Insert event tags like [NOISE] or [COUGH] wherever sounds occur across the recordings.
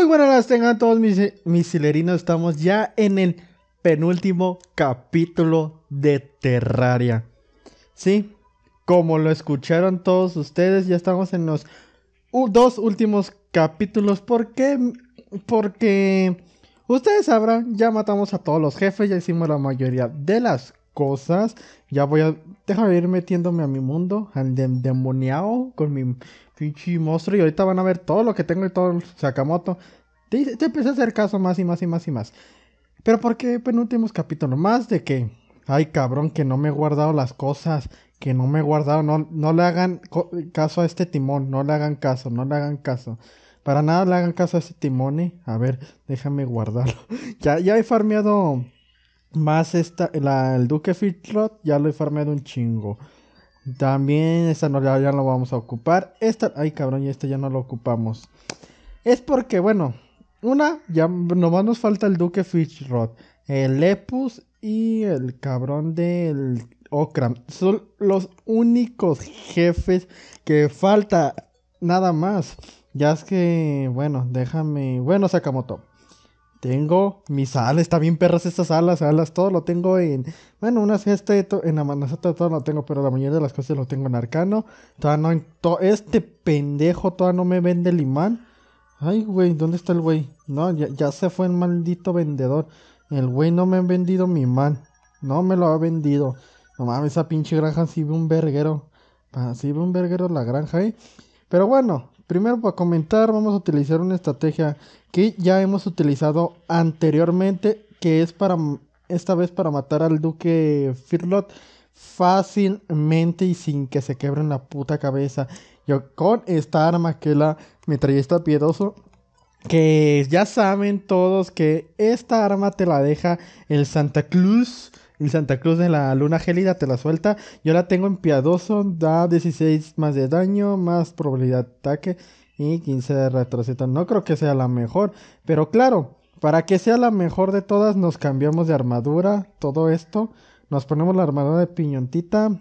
Muy buenas las tengan todos mis, mis hilerinos. Estamos ya en el penúltimo capítulo de Terraria. Sí, como lo escucharon todos ustedes, ya estamos en los dos últimos capítulos. ¿Por qué? Porque ustedes sabrán, ya matamos a todos los jefes, ya hicimos la mayoría de las cosas. Ya voy a. Déjame ir metiéndome a mi mundo, al demoniado, con mi pinche monstruo. Y ahorita van a ver todo lo que tengo y todo el Sakamoto. Te, empecé a hacer caso más y más y más y más. Pero porque penúltimos capítulos más de que. Ay, cabrón, que no me he guardado las cosas. Que no me he guardado. No, no le hagan caso a este timón. No le hagan caso, no le hagan caso. Para nada le hagan caso a este timón. A ver, déjame guardarlo. [LAUGHS] ya, ya he farmeado más esta, la, el Duque Fitrot ya lo he farmeado un chingo. También esta no ya, ya lo vamos a ocupar. Esta, ay cabrón, y esta ya no lo ocupamos. Es porque, bueno, una, ya nomás nos falta el Duque Fitrot, el Lepus y el cabrón del Okram. Son los únicos jefes que falta. Nada más. Ya es que, bueno, déjame. Bueno, Sakamoto. Tengo mis alas, está bien perras estas alas, alas, todo lo tengo en... Bueno, unas este, en Amanazata todo lo tengo, pero la mayoría de las cosas lo tengo en Arcano. Todavía no, to, este pendejo todavía no me vende el imán. Ay, güey, ¿dónde está el güey? No, ya, ya, se fue el maldito vendedor. El güey no me ha vendido mi imán. No me lo ha vendido. No mames, esa pinche granja sí ve un verguero. Sí ve un verguero la granja, eh. Pero bueno, Primero para comentar vamos a utilizar una estrategia que ya hemos utilizado anteriormente, que es para esta vez para matar al duque Firlot fácilmente y sin que se quebre la puta cabeza. Yo con esta arma que la metralleta piedoso, que ya saben todos que esta arma te la deja el Santa Cruz y Santa Cruz de la luna gélida te la suelta. Yo la tengo en piadoso, da 16 más de daño, más probabilidad de ataque y 15 de retroceso. No creo que sea la mejor, pero claro, para que sea la mejor de todas nos cambiamos de armadura, todo esto. Nos ponemos la armadura de piñontita.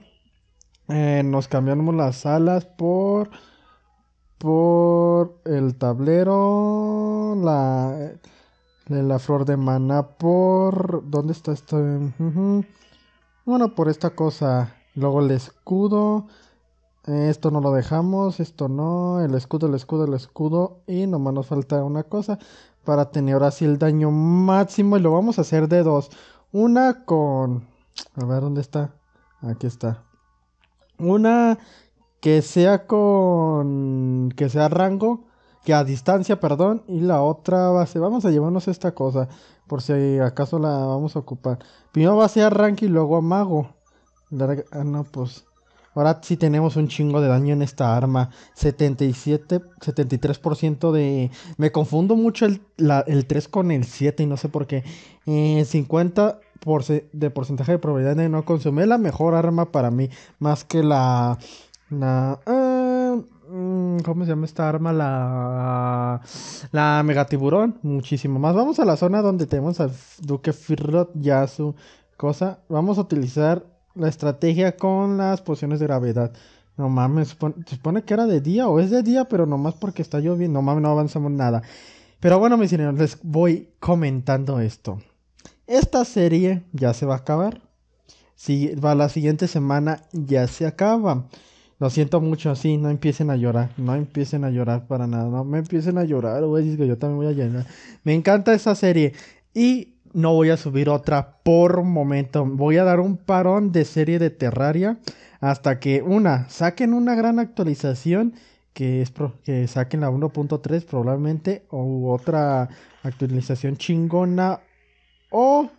Eh, nos cambiamos las alas por por el tablero, la la flor de mana por... ¿Dónde está esto? Bueno, por esta cosa. Luego el escudo. Esto no lo dejamos, esto no. El escudo, el escudo, el escudo. Y nomás nos falta una cosa para tener ahora sí el daño máximo. Y lo vamos a hacer de dos. Una con... A ver, ¿dónde está? Aquí está. Una que sea con... Que sea rango a distancia, perdón, y la otra ser, vamos a llevarnos esta cosa, por si acaso la vamos a ocupar. Primero va a ser arranque y luego a mago. Ah, no, pues. Ahora sí tenemos un chingo de daño en esta arma. 77, 73% de... Me confundo mucho el, el 3 con el 7 y no sé por qué. Eh, 50 de porcentaje de probabilidad de no consumir la mejor arma para mí. Más que la... La... Ah, ¿Cómo se llama esta arma? La. La Megatiburón. Muchísimo más. Vamos a la zona donde tenemos al Duque Firrot, ya su cosa. Vamos a utilizar la estrategia con las pociones de gravedad. No mames, se supone que era de día o es de día, pero nomás porque está lloviendo. No mames, no avanzamos nada. Pero bueno, mis señores, les voy comentando esto. Esta serie ya se va a acabar. Si va la siguiente semana, ya se acaba. Lo siento mucho, sí, no empiecen a llorar, no empiecen a llorar para nada, no me empiecen a llorar, güey, que yo también voy a llorar. Me encanta esa serie y no voy a subir otra por momento. Voy a dar un parón de serie de Terraria hasta que una saquen una gran actualización que es que saquen la 1.3 probablemente o otra actualización chingona o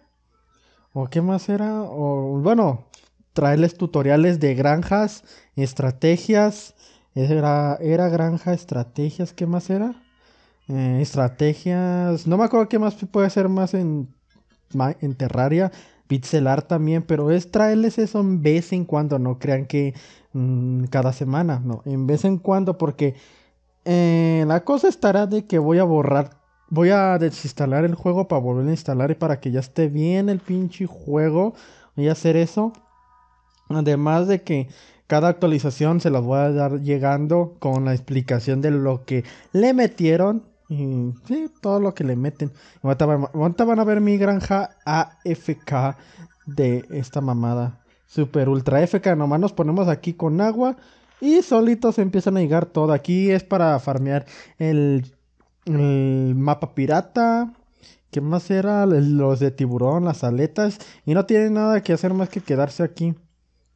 o qué más era o bueno traerles tutoriales de granjas, estrategias. Era, era granja, estrategias, ¿qué más era? Eh, estrategias. No me acuerdo qué más puede ser más en, en Terraria. Pixelar también, pero es traerles eso en vez en cuando, no crean que mm, cada semana, no, en vez en cuando, porque eh, la cosa estará de que voy a borrar, voy a desinstalar el juego para volver a instalar y para que ya esté bien el pinche juego, voy a hacer eso. Además de que cada actualización se las voy a dar llegando con la explicación de lo que le metieron Y sí, todo lo que le meten. Ahorita van, a ver mi granja AFK de esta mamada. Super ultra FK. Nomás nos ponemos aquí con agua. Y solitos empiezan a llegar todo. Aquí es para farmear el, el mapa pirata. ¿Qué más era? Los de tiburón, las aletas. Y no tiene nada que hacer más que quedarse aquí.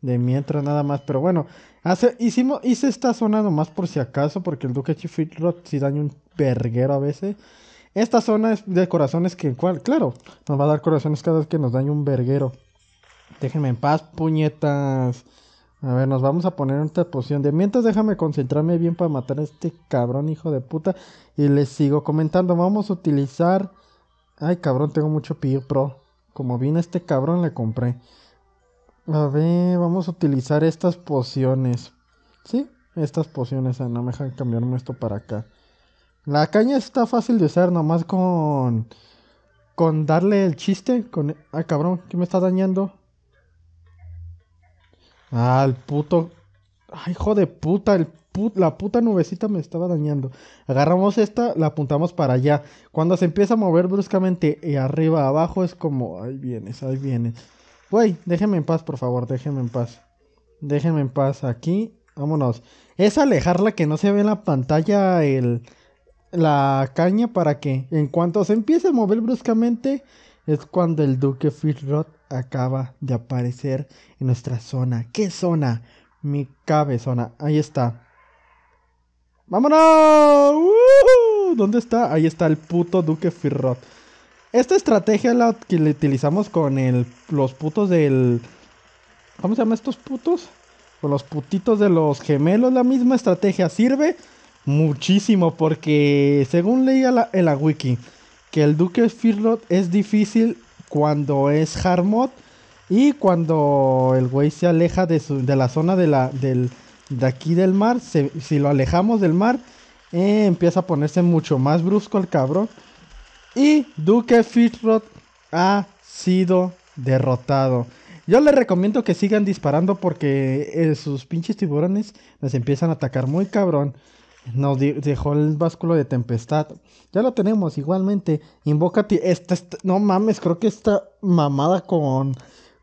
De mientras nada más. Pero bueno, hace, hicimos, hice esta zona nomás por si acaso. Porque el Duque Chifirot si daña un verguero a veces. Esta zona es de corazones que, cual, claro, nos va a dar corazones cada vez que nos daña un verguero. Déjenme en paz, puñetas. A ver, nos vamos a poner en esta posición de mientras déjame concentrarme bien para matar a este cabrón hijo de puta. Y les sigo comentando, vamos a utilizar... Ay, cabrón, tengo mucho pillo pro. Como vino este cabrón, le compré. A ver, vamos a utilizar estas pociones. ¿Sí? Estas pociones. Ah, no me dejan cambiarme esto para acá. La caña está fácil de usar, nomás con... Con darle el chiste. Con... Ay, cabrón, ¿qué me está dañando? Ah, el puto. Ay, hijo de puta, el la puta nubecita me estaba dañando. Agarramos esta, la apuntamos para allá. Cuando se empieza a mover bruscamente y arriba abajo es como, ahí vienes, ahí vienes. Güey, déjenme en paz, por favor, déjenme en paz. Déjenme en paz aquí. Vámonos. Es alejarla que no se ve en la pantalla el la caña para que en cuanto se empiece a mover bruscamente es cuando el Duque Firrot acaba de aparecer en nuestra zona. ¿Qué zona? Mi cabezona. Ahí está. ¡Vámonos! ¿Dónde está? Ahí está el puto Duque Firrot. Esta estrategia es la que le utilizamos con los putos del... ¿Cómo se llaman estos putos? Con los putitos de los gemelos. La misma estrategia sirve muchísimo porque según leía en la wiki que el Duque Firlot es difícil cuando es hard y cuando el güey se aleja de, la zona de aquí del mar, si lo alejamos del mar, eh, empieza a ponerse mucho más brusco el cabrón. Y Duque Firlot ha sido derrotado. Yo les recomiendo que sigan disparando porque eh, sus pinches tiburones les empiezan a atacar muy cabrón. Nos dejó el básculo de tempestad. Ya lo tenemos igualmente. Invoca esta, no mames, creo que esta mamada con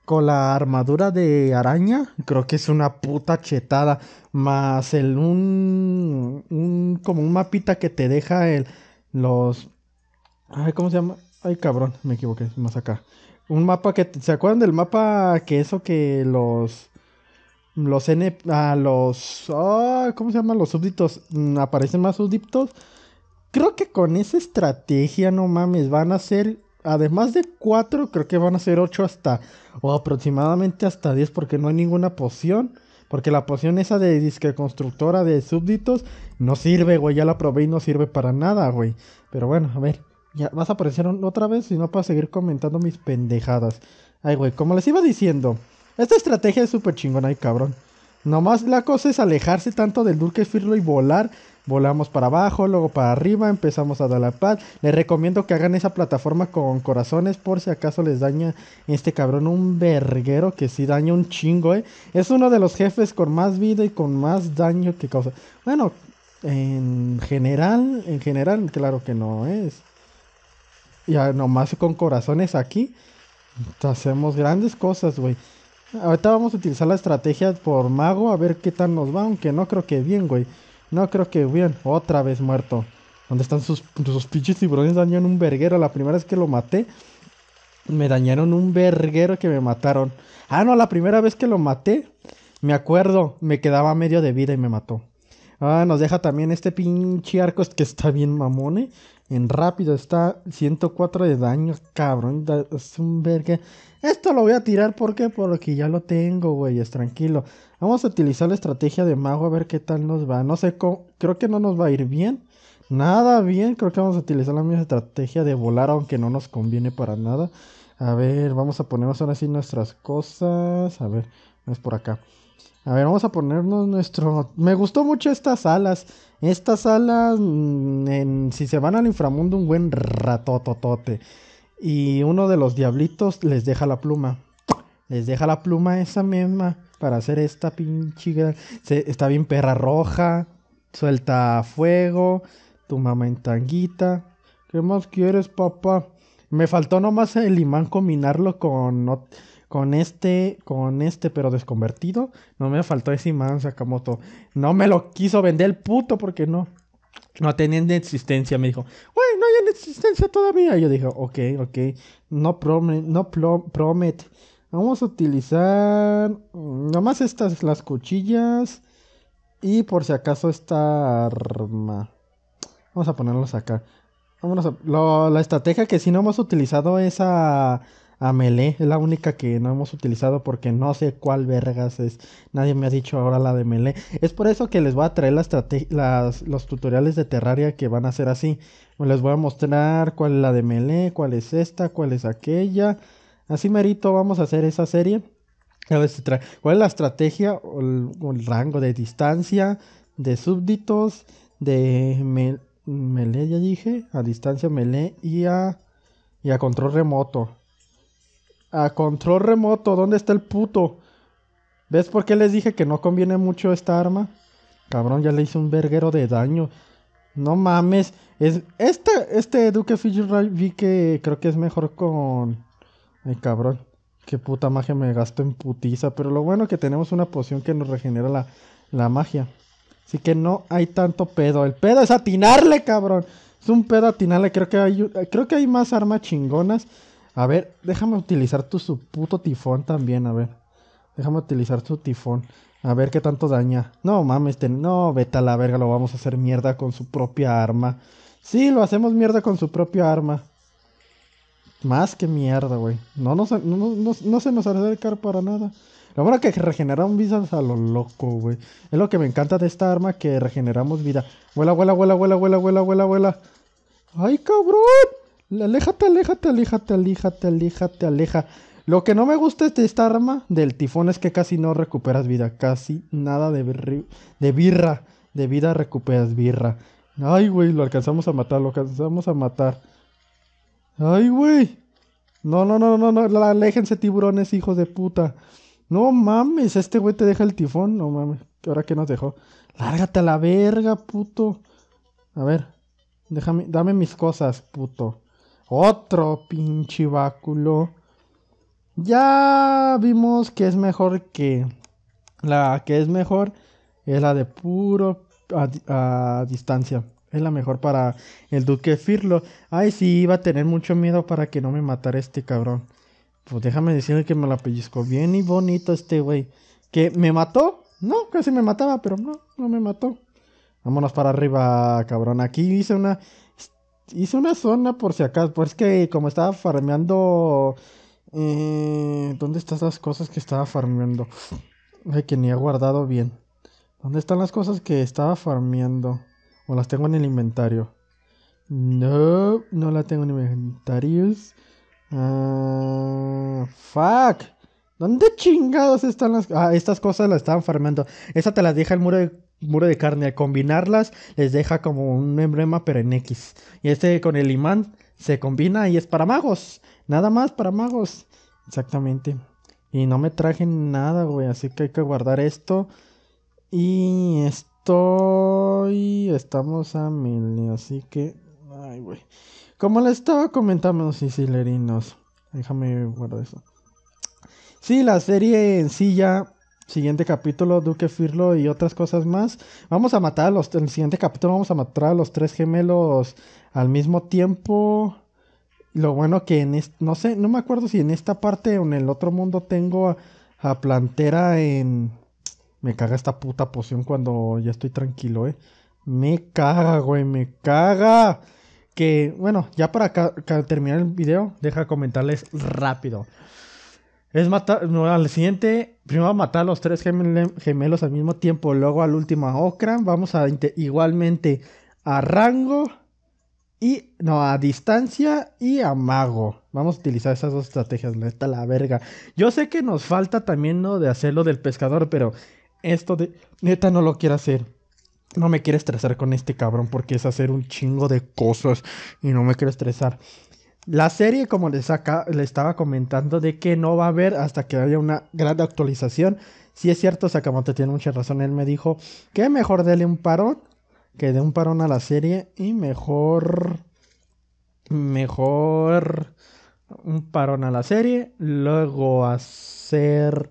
con la armadura de araña, creo que es una puta chetada. Más el un, un como un mapita que te deja el los ay, ¿cómo se llama? Ay, cabrón, me equivoqué, más acá. Un mapa que se acuerdan del mapa que eso que los los N, a los, ¿cómo se llaman? Los súbditos, mm, aparecen más súbditos. Creo que con esa estrategia, no mames, van a ser, además de 4, creo que van a ser 8 hasta, o aproximadamente hasta 10, porque no hay ninguna poción. Porque la poción esa de disque constructora de súbditos no sirve, güey. Ya la probé y no sirve para nada, güey. Pero bueno, a ver. Ya vas a aparecer otra vez y no para seguir comentando mis pendejadas. Ay, güey, como les iba diciendo. Esta estrategia es súper chingona y cabrón. Nomás la cosa es alejarse tanto del Dulce Firlo y volar. Volamos para abajo, luego para arriba, empezamos a dar la paz. Les recomiendo que hagan esa plataforma con corazones por si acaso les daña este cabrón un verguero que sí daña un chingo, eh. Es uno de los jefes con más vida y con más daño que causa. Bueno, en general, en general, claro que no es. Ya nomás con corazones aquí, hacemos grandes cosas, güey. Ahorita vamos a utilizar la estrategia por mago a ver qué tal nos va, aunque no creo que bien, güey. No creo que bien. Otra vez muerto. ¿Dónde están sus, sus pinches tiburones? Dañaron un verguero. La primera vez que lo maté, me dañaron un verguero que me mataron. Ah, no, la primera vez que lo maté, me acuerdo, me quedaba medio de vida y me mató. Ah, nos deja también este pinche arco que está bien mamone. En rápido está 104 de daño, cabrón. Es un. Esto lo voy a tirar, ¿por qué? Porque ya lo tengo, güey, es tranquilo. Vamos a utilizar la estrategia de mago a ver qué tal nos va. No sé cómo, creo que no nos va a ir bien. Nada bien, creo que vamos a utilizar la misma estrategia de volar, aunque no nos conviene para nada. A ver, vamos a ponernos ahora sí nuestras cosas. A ver, es por acá. A ver, vamos a ponernos nuestro... Me gustó mucho estas alas. Estas alas, mm, si se van al inframundo, un buen ratototote. Y uno de los diablitos les deja la pluma. Les deja la pluma esa misma para hacer esta pinche... está bien perra roja. Suelta fuego. Tu mamá en tanguita. ¿Qué más quieres, papá? Me faltó nomás el imán combinarlo con, con este, con este, pero desconvertido. No me faltó ese imán Sakamoto. No me lo quiso vender el puto porque no. No tenían existencia. Me dijo, güey, no hay en existencia todavía. Yo dije, ok, ok. No promet, no promet. Vamos a utilizar nomás estas, las cuchillas. Y por si acaso esta arma. Vamos a ponerlos acá. Vámonos a, la estrategia que sí no hemos utilizado es a, a melee. Es la única que no hemos utilizado porque no sé cuál vergas es. Nadie me ha dicho ahora la de melee. Es por eso que les voy a traer las, los tutoriales de Terraria que van a ser así. Les voy a mostrar cuál es la de melee, cuál es esta, cuál es aquella. Así merito vamos a hacer esa serie. A ver, ¿Cuál es la estrategia o el, rango de distancia, de súbditos, de melee, ya dije, a distancia melee y a, y a control remoto? A control remoto, ¿dónde está el puto? ¿Ves por qué les dije que no conviene mucho esta arma? Cabrón, ya le hice un verguero de daño. No mames. Es, este, este Duke Fisher vi que creo que es mejor con Ay, cabrón. Qué puta magia me gasto en putiza. Pero lo bueno es que tenemos una poción que nos regenera la, magia. Así que no hay tanto pedo. El pedo es atinarle, cabrón. Es un pedo atinarle. Creo que hay, creo que hay más armas chingonas. A ver, déjame utilizar tu su puto tifón también, a ver. Déjame utilizar tu tifón. A ver qué tanto daña. No mames, no, vete a la verga, lo vamos a hacer mierda con su propia arma. Sí, lo hacemos mierda con su propia arma. Más que mierda, güey. No, no, no, no, se nos acerca para nada. Lo bueno que regeneramos vidas a lo loco, güey. Es lo que me encanta de esta arma, que regeneramos vida. Vuela, vuela, vuela, vuela, vuela, vuela, vuela, vuela. ¡Ay, cabrón! Aléjate, aléjate, aléjate, aléjate, aléjate, aleja. Lo que no me gusta de esta arma del tifón es que casi no recuperas vida. Casi nada de, birra. De vida recuperas birra. Ay, güey, lo alcanzamos a matar, lo alcanzamos a matar. Ay, güey. No, no, no, no, no. Aléjense, tiburones, hijos de puta. No mames, este güey te deja el tifón. No mames. ¿Ahora qué nos dejó? Lárgate a la verga, puto. A ver. Déjame, dame mis cosas, puto. Otro pinche báculo. Ya vimos que es mejor que. La que es mejor es la de puro a distancia. Es la mejor para el Duque Firlo. Ay, sí, iba a tener mucho miedo para que no me matara este cabrón. Pues déjame decirle que me la pellizcó bien y bonito este güey. ¿Que me mató? No, casi me mataba, pero no, no me mató. Vámonos para arriba, cabrón. Aquí hice una... Hice una zona por si acaso. Pues que como estaba farmeando... Eh, ¿Dónde están las cosas que estaba farmeando? Ay, que ni he guardado bien. ¿Dónde están las cosas que estaba farmeando? O las tengo en el inventario. No, no la tengo en inventarios. Ah, fuck. ¿Dónde chingados están las... Ah, estas cosas las estaban farmando. Esa te las deja el muro de, muro de carne. Al combinarlas les deja como un emblema pero en X. Y este con el imán se combina y es para magos. Nada más para magos. Exactamente. Y no me traje nada, güey. Así que hay que guardar esto. Y esto estoy. Estamos a mil, así que. Ay, güey. Como le estaba comentando, sicilerinos. Déjame guardar eso. Sí, la serie en sí ya. Siguiente capítulo, Duque Firlo y otras cosas más. Vamos a matar a los. En el siguiente capítulo vamos a matar a los tres gemelos al mismo tiempo. Lo bueno que en este, no sé, no me acuerdo si en esta parte o en el otro mundo tengo a Plantera en me caga esta puta poción cuando ya estoy tranquilo, eh. Me caga, güey, me caga. Que, bueno, ya para terminar el video, deja comentarles rápido. Es matar, al siguiente, primero matar a los tres gemelos al mismo tiempo, luego al último a Okran, vamos a igualmente a rango y, no, a distancia y a mago. Vamos a utilizar esas dos estrategias, neta la verga. Yo sé que nos falta también, ¿no? De hacerlo del pescador, pero esto de neta no lo quiero hacer. No me quiero estresar con este cabrón porque es hacer un chingo de cosas y no me quiero estresar. La serie, como les, acá, le estaba comentando, de que no va a haber hasta que haya una gran actualización. Si es cierto, Sakamoto tiene mucha razón. Él me dijo que mejor dele un parón que dé un parón a la serie y mejor mejor un parón a la serie, luego hacer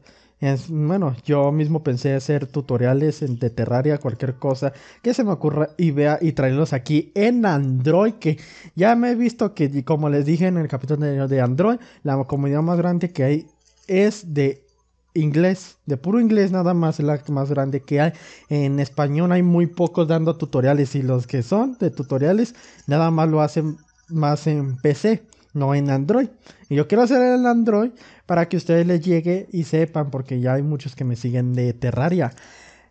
bueno, yo mismo pensé hacer tutoriales en, de Terraria, cualquier cosa que se me ocurra y vea y traerlos aquí en Android, que ya me he visto que, como les dije en el capítulo de Android, la comunidad más grande que hay es de inglés, de puro inglés nada más, es la más grande que hay. En español hay muy pocos dando tutoriales y los que son de tutoriales nada más lo hacen más en PC, no en Android. Y yo quiero hacer el Android para que ustedes les llegue y sepan, porque ya hay muchos que me siguen de Terraria.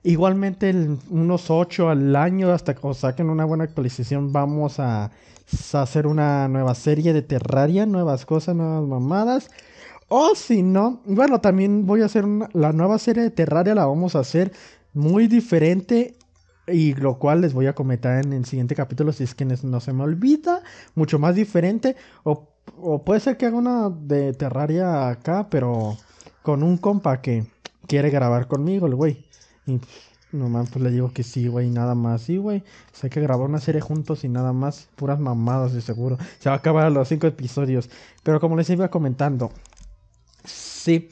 Igualmente, unos 8 al año, hasta que saquen una buena actualización, vamos a, hacer una nueva serie de Terraria, nuevas cosas, nuevas mamadas. O si no, bueno, también voy a hacer la nueva serie de Terraria, la vamos a hacer muy diferente y lo cual les voy a comentar en el siguiente capítulo si es que no se me olvida. Mucho más diferente. O, puede ser que haga una de Terraria acá, pero con un compa que quiere grabar conmigo, el güey. Y nomás pues le digo que sí, güey, nada más. Sí, güey. O hay que grabar una serie juntos y nada más. Puras mamadas, de seguro. Se va a acabar los cinco episodios. Pero como les iba comentando. Sí.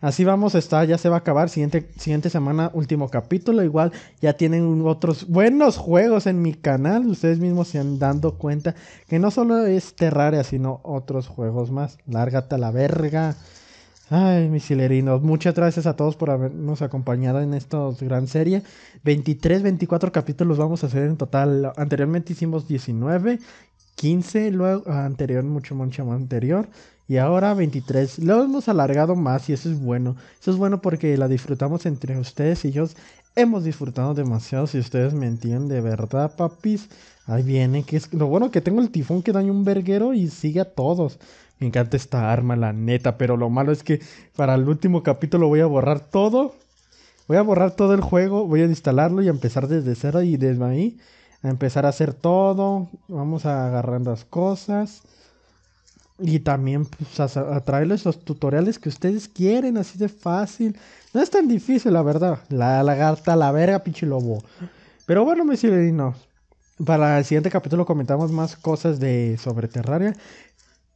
Así vamos a estar, ya se va a acabar. Siguiente, siguiente semana, último capítulo. Igual ya tienen otros buenos juegos en mi canal. Ustedes mismos se han dado cuenta que no solo es Terraria, sino otros juegos más. Lárgate a la verga. Ay, mis hilerinos, muchas gracias a todos por habernos acompañado en esta gran serie. 23, 24 capítulos vamos a hacer en total. Anteriormente hicimos 19, 15, luego anterior, mucho, mucho anterior. Y ahora 23. Lo hemos alargado más y eso es bueno. Eso es bueno porque la disfrutamos entre ustedes y yo. Hemos disfrutado demasiado. Si ustedes me entienden de verdad, papis. Ahí viene. Que es lo bueno que tengo el tifón que daña un verguero y sigue a todos. Me encanta esta arma, la neta. Pero lo malo es que para el último capítulo voy a borrar todo. Voy a borrar todo el juego. Voy a instalarlo y a empezar desde cero y desde ahí. A empezar a hacer todo. Vamos a agarrar las cosas. Y también pues, a, traerles los tutoriales que ustedes quieren, así de fácil. No es tan difícil, la verdad. La lagarta, la verga, pinche lobo. Pero bueno, me no. Para el siguiente capítulo comentamos más cosas de sobre Terraria.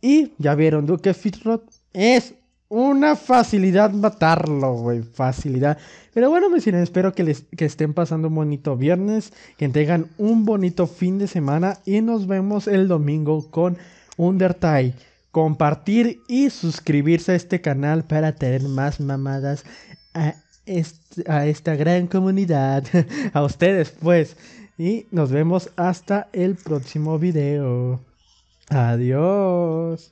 Y ya vieron, Duke Fitrot es una facilidad matarlo, güey. Facilidad. Pero bueno, me espero que, les, que estén pasando un bonito viernes. Que tengan un bonito fin de semana. Y nos vemos el domingo con Undertale compartir y suscribirse a este canal para tener más mamadas a, a esta gran comunidad. [LAUGHS] a ustedes pues. Y nos vemos hasta el próximo video. Adiós.